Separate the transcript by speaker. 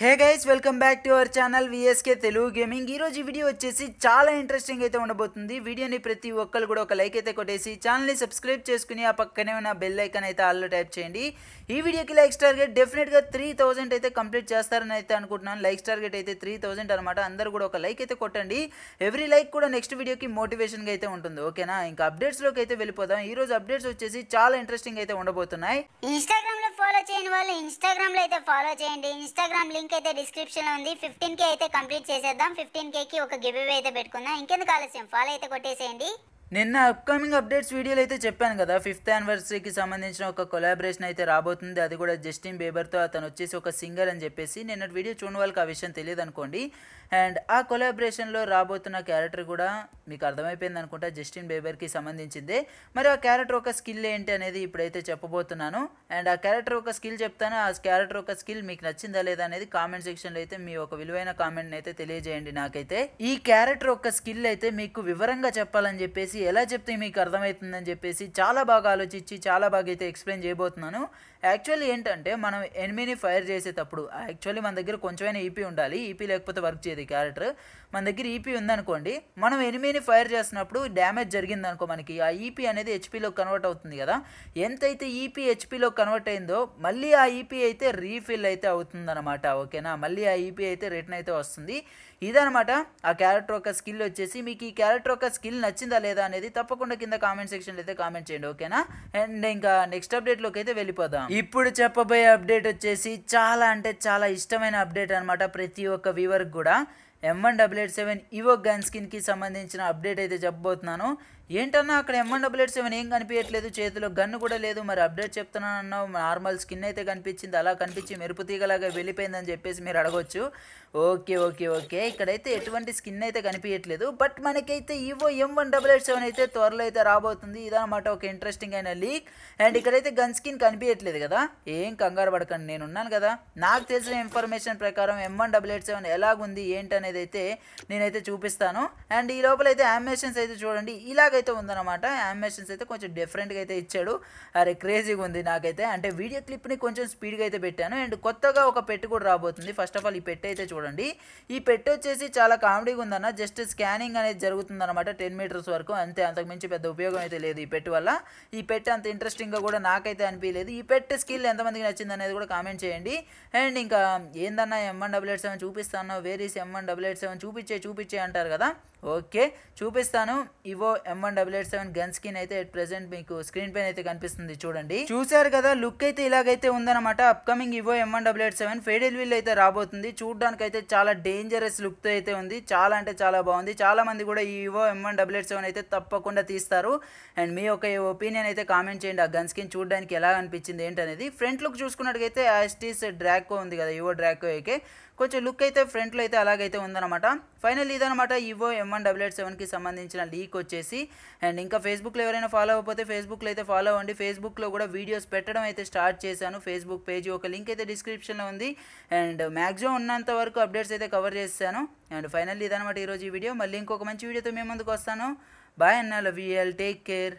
Speaker 1: Hey guys welcome back to our channel V S K Telugu gaming ఈరోజు ఈ video వచ్చేసి చాలా interesting అయితే ఉండబోతుంది. వీడియోని ప్రతి ఒక్కరు కూడా ఒక లైక్ అయితే కొట్టేసి ఛానల్ని సబ్స్క్రైబ్ చేసుకుని ఆ పక్కనే ఉన్న బెల్ ఐకన్ అయితే ఆల్లో టైప్ చేయండి. ఈ వీడియోకి లైక్స్ టార్గెట్ డెఫినెట్గా త్రీ థౌజండ్ అయితే కంప్లీట్ చేస్తారని అయితే అనుకుంటున్నాను. లైక్స్ టార్గెట్ అయితే త్రీ థౌసండ్ అనమాట అందరూ కూడా ఒక లైక్ అయితే కొట్టండి. ఎవ్రీ లైక్ కూడా నెక్స్ట్ వీడియోకి మోటివేషన్గా అయితే ఉంటుంది. ఓకేనా ఇంకా అప్డేట్స్లోకి అయితే వెళ్ళిపోదాం. ఈరోజు అప్డేట్స్ వచ్చేసి చాలా ఇంట్రెస్టింగ్ అయితే ఉండబోతున్నాయి.
Speaker 2: ఇన్స్టాగ్రామ్లో ఫాలో వాళ్ళు ఇన్స్టాగ్రామ్లో అయితే ఫాలో చేయండి. ఇన్స్టాగ్రామ్ లింక్ అయితే డిస్క్రిప్షన్లో ఉంది. ఫిఫ్టీన్ కే అయితే కంప్లీట్ చేసేద్దాం. ఫిఫ్టీన్ కే కి ఒక గివ్ అయితే పెట్టుకుందాం. ఇంకెందుకు ఆలస్యం? ఫాలో అయితే కొట్టేసేయండి.
Speaker 1: నిన్న అప్కమింగ్ అప్డేట్స్ వీడియోలో అయితే చెప్పాను కదా ఫిఫ్త్ యానివర్సరీకి సంబంధించిన ఒక కొలాబరేషన్ అయితే రాబోతుంది. అది కూడా జస్టిన్ బేబర్తో అతను వచ్చేసి ఒక సింగర్ అని చెప్పేసి నిన్న వీడియో చూడని వాళ్ళకి ఆ విషయం తెలియదు అనుకోండి. అండ్ ఆ కొలాబరేషన్లో రాబోతున్న క్యారెక్టర్ కూడా మీకు అర్థమైపోయింది అనుకుంటా జస్టిన్ బేబర్కి సంబంధించిందే. మరి ఆ క్యారెక్టర్ ఒక స్కిల్ ఏంటి అనేది ఇప్పుడైతే చెప్పబోతున్నాను. అండ్ ఆ క్యారెక్టర్ ఒక స్కిల్ చెప్తాను. ఆ క్యారెక్టర్ ఒక స్కిల్ మీకు నచ్చిందా లేదా అనేది కామెంట్ సెక్షన్లో అయితే మీ ఒక విలువైన కామెంట్ని అయితే తెలియజేయండి నాకైతే. ఈ క్యారెక్టర్ ఒక స్కిల్ అయితే మీకు వివరంగా చెప్పాలని చెప్పేసి ఎలా చెప్తే మీకు అర్థమవుతుందని చెప్పేసి చాలా బాగా ఆలోచించి చాలా బాగా అయితే ఎక్స్ప్లెయిన్ చేయబోతున్నాను. యాక్చువల్లీ ఏంటంటే మనం ఎనిమిని ఫైర్ చేసేటప్పుడు యాక్చువల్లీ మన దగ్గర కొంచెమైనా ఈపీ ఉండాలి. ఈపీ లేకపోతే వర్క్ చేయదు క్యారెక్టర్ మన దగ్గర ఈపీ ఉందనుకోండి మనం ఎనిమిని ఫైర్ చేసినప్పుడు డ్యామేజ్ జరిగిందనుకో మనకి ఆ ఈపీ అనేది హెచ్పీలో కన్వర్ట్ అవుతుంది కదా. ఎంతైతే ఈపీ హెచ్పీలో కన్వర్ట్ అయిందో మళ్ళీ ఆ ఈపీ అయితే రీఫిల్ అయితే అవుతుందన్నమాట ఓకేనా? మళ్ళీ ఆ ఈపీ అయితే రిటర్న్ అయితే వస్తుంది. ఇదనమాట ఆ క్యారెక్టర్ ఒక స్కిల్ వచ్చేసి. మీకు ఈ క్యారెక్టర్ ఒక స్కిల్ నచ్చిందా లేదా అనేది తప్పకుండా కింద కామెంట్ సెక్షన్లో అయితే కామెంట్ చేయండి ఓకేనా? అండ్ ఇంకా నెక్స్ట్ అప్డేట్లోకి అయితే వెళ్ళిపోదాం. ఇప్పుడు చెప్పబోయే అప్డేట్ వచ్చేసి చాలా అంటే చాలా ఇష్టమైన అప్డేట్ అనమాట ప్రతి ఒక్క వ్యూవర్కి కూడా. M one double eight seven Evo gun స్కిన్కి సంబంధించిన అప్డేట్ అయితే చెప్పబోతున్నాను. ఏంటన్నా అక్కడ M one double eight seven ఏం కనిపించట్లేదు చేతిలో గన్ కూడా లేదు. మరి అప్డేట్ చెప్తున్నాను అన్నావు నార్మల్ స్కిన్ అయితే కనిపించింది. అలా కనిపించి మెరుపు తీగలాగా వెళ్ళిపోయిందని చెప్పేసి మీరు అడగొచ్చు. Okay okay okay. ఇక్కడైతే ఎటువంటి స్కిన్ అయితే కనిపించట్లేదు బట్ మనకైతే Evo M one double eight seven అయితే త్వరలో అయితే రాబోతుంది. ఇదనమాట ఒక ఇంట్రెస్టింగ్ అయిన లీక్ అండ్ ఇక్కడైతే గన్ స్కిన్ కనిపించట్లేదు కదా? ఏం కంగారు పడకండి. నేను ఉన్నాను కదా. నాకు తెలిసిన ఇన్ఫర్మేషన్ ప్రకారం M one double eight seven ఎలాగుంది అనేది అయితే నేనైతే చూపిస్తాను. అండ్ ఈ లోపల అయితే యానిమేషన్స్ అయితే చూడండి ఇలాగైతే ఉందన్నమాట. యానిమేషన్స్ అయితే కొంచెం డిఫరెంట్గా అయితే ఇచ్చాడు. అరే క్రేజీగా ఉంది నాకైతే. అంటే వీడియో క్లిప్ని కొంచెం స్పీడ్గా అయితే పెట్టాను. అండ్ కొత్తగా ఒక పెట్టు కూడా రాబోతుంది. ఫస్ట్ ఆఫ్ ఆల్ ఈ పెట్టు అయితే చూడండి. ఈ పెట్టు వచ్చేసి చాలా కామెడీగా ఉందన్న. జస్ట్ స్కానింగ్ అనేది జరుగుతుంది అనమాట టెన్ మీటర్స్ వరకు. అంతే అంతకు మించి పెద్ద ఉపయోగం అయితే లేదు ఈ పెట్టు వల్ల. ఈ పెట్టు అంత ఇంట్రెస్టింగ్గా కూడా నాకైతే అనిపించలేదు ఈ పెట్టు స్కిల్ ఎంతమందికి నచ్చింది అనేది కూడా కామెంట్ చేయండి. అండ్ ఇంకా ఏందన్నా ఎంఎన్ డబ్ల్యూఎస్ డబుల్ చూపిస్తాను వేరీస్ ఎంఎన్ వన్ ఏమైనా చూపించే చూపించే అంటారు కదా. ఓకే చూపిస్తాను. Evo M one double eight seven gun skin అయితే ఎట్ ప్రెసెంట్ మీకు స్క్రీన్ పైన అయితే కనిపిస్తుంది చూడండి. చూశారు కదా లుక్ అయితే ఇలాగైతే ఉందన్నమాట. Upcoming Evo M one double eight seven faded wheel అయితే రాబోతుంది. చూడడానికి అయితే చాలా డేంజరస్ లుక్తో అయితే ఉంది. చాలా అంటే చాలా బాగుంది. చాలా మంది కూడా ఈ ఇవో M one double eight seven అయితే తప్పకుండా తీస్తారు. అండ్ మీ యొక్క ఒపీనియన్ అయితే కామెంట్ చేయండి. ఆ గన్ స్కిన్ చూడడానికి ఎలా అనిపించింది ఏంటనేది. ఫ్రంట్ లుక్ చూసుకున్నట్టుగైతే యాస్టీస్ డ్రాకో ఉంది కదా ఇవో డ్రాకో అయితే కొంచెం లుక్ అయితే ఫ్రంట్లో అయితే అలాగైతే ఉందన్నమాట. ఫైనల్ ఇదనమాట ఇవో ఎం వన్ డబుల్ ఎయిట్ సెవెన్కి సంబంధించిన లీక్ వచ్చేసి అండ్ ఇంకా ఫేస్బుక్లో ఎవరైనా ఫాలో అవ్వకపోతే ఫేస్బుక్లో అయితే ఫాలో అవ్వండి. ఫేస్బుక్లో కూడా వీడియోస్ పెట్టడం అయితే స్టార్ట్ చేశాను. ఫేస్బుక్ పేజ్ ఒక లింక్ అయితే డిస్క్రిప్షన్లో ఉంది. అండ్ మ్యాక్సిమం ఉన్నంత వరకు అప్డేట్స్ అయితే కవర్ చేశాను అండ్ ఫైనల్ ఇదనమాట ఈరోజు ఈ వీడియో మళ్ళీ ఇంకొక మంచి వీడియోతో మేము ముందుకు వస్తాను. బాయ్ అన్న లవ్ యూ టేక్ కేర్